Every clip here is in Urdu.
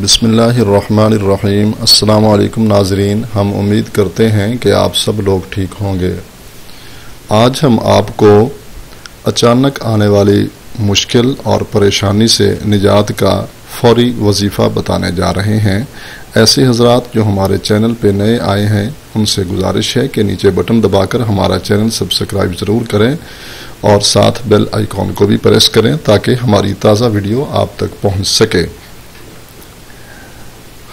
بسم اللہ الرحمن الرحیم۔ السلام علیکم ناظرین۔ ہم امید کرتے ہیں کہ آپ سب لوگ ٹھیک ہوں گے۔ آج ہم آپ کو اچانک آنے والی مشکل اور پریشانی سے نجات کا فوری وظیفہ بتانے جا رہے ہیں۔ ایسے حضرات جو ہمارے چینل پہ نئے آئے ہیں، ان سے گزارش ہے کہ نیچے بٹن دبا کر ہمارا چینل سبسکرائب ضرور کریں اور ساتھ بیل آئیکن کو بھی پریس کریں تاکہ ہماری تازہ ویڈیو آپ تک پہنچ سکے۔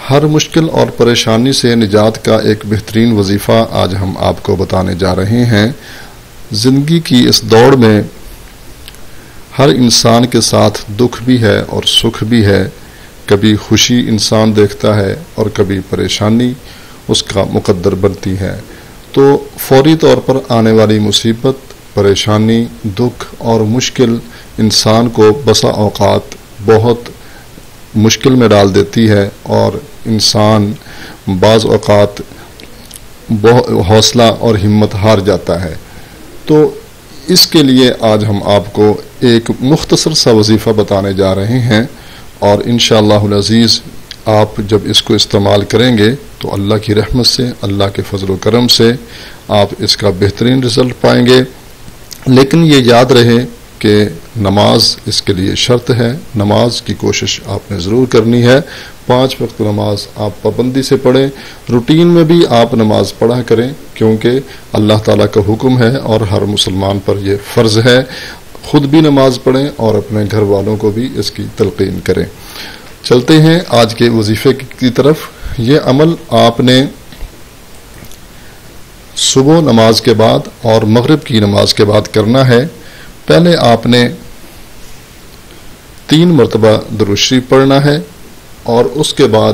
ہر مشکل اور پریشانی سے نجات کا ایک بہترین وظیفہ آج ہم آپ کو بتانے جا رہے ہیں۔ زندگی کی اس دوڑ میں ہر انسان کے ساتھ دکھ بھی ہے اور سکھ بھی ہے۔ کبھی خوشی انسان دیکھتا ہے اور کبھی پریشانی اس کا مقدر بنتی ہے۔ تو فوری طور پر آنے والی مصیبت، پریشانی، دکھ اور مشکل انسان کو بسا اوقات بہت مشکل میں ڈال دیتی ہے اور انسان بعض اوقات حوصلہ اور ہمت ہار جاتا ہے۔ تو اس کے لیے آج ہم آپ کو ایک مختصر سا وظیفہ بتانے جا رہے ہیں اور انشاءاللہ العزیز آپ جب اس کو استعمال کریں گے تو اللہ کی رحمت سے، اللہ کے فضل و کرم سے آپ اس کا بہترین رزلٹ پائیں گے۔ لیکن یہ یاد رہے کہ نماز اس کے لیے شرط ہے، نماز کی کوشش آپ نے ضرور کرنی ہے۔ پانچ وقت نماز آپ پابندی سے پڑھیں۔ روٹین میں بھی آپ نماز پڑھا کریں کیونکہ اللہ تعالیٰ کا حکم ہے اور ہر مسلمان پر یہ فرض ہے۔ خود بھی نماز پڑھیں اور اپنے گھر والوں کو بھی اس کی تلقین کریں۔ چلتے ہیں آج کے وظیفے کی طرف۔ یہ عمل آپ نے صبح نماز کے بعد اور مغرب کی نماز کے بعد کرنا ہے۔ پہلے آپ نے تین مرتبہ دروشری پڑھنا ہے۔ اور اس کے بعد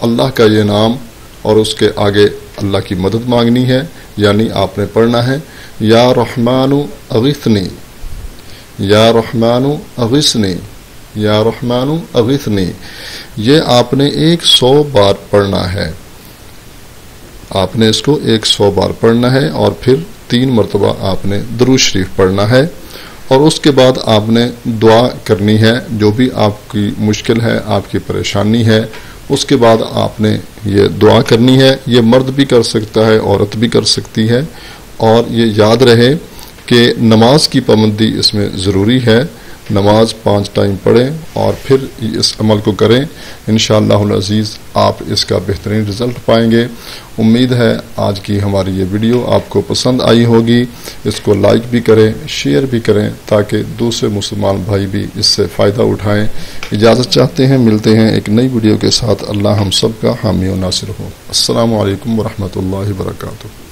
اللہ کا یہ نام اور اس کے آگے اللہ کی مدد مانگنی ہے یعنی آپ نے پڑھنا ہے، یا رحمان اغثنی، یا رحمان اغثنی، یا رحمان اغثنی، یہ آپ نے ایک سو بار پڑھنا ہے۔ آپ نے اس کو ایک سو بار پڑھنا ہے اور پھر تین مرتبہ آپ نے درو شریف پڑھنا ہے۔ اور اس کے بعد آپ نے دعا کرنی ہے، جو بھی آپ کی مشکل ہے، آپ کی پریشانی ہے، اس کے بعد آپ نے یہ دعا کرنی ہے۔ یہ مرد بھی کر سکتا ہے، عورت بھی کر سکتی ہے۔ اور یہ یاد رہے کہ نماز کی پابندی اس میں ضروری ہے۔ نماز پانچ ٹائم پڑھیں اور پھر اس عمل کو کریں۔ انشاءاللہ العزیز آپ اس کا بہترین رزلٹ پائیں گے۔ امید ہے آج کی ہماری یہ ویڈیو آپ کو پسند آئی ہوگی۔ اس کو لائک بھی کریں، شیئر بھی کریں تاکہ دوسرے مسلمان بھائی بھی اس سے فائدہ اٹھائیں۔ اجازت چاہتے ہیں، ملتے ہیں ایک نئی ویڈیو کے ساتھ۔ اللہ ہم سب کا حامی و ناصر ہو۔ السلام علیکم ورحمۃ اللہ وبرکاتہ۔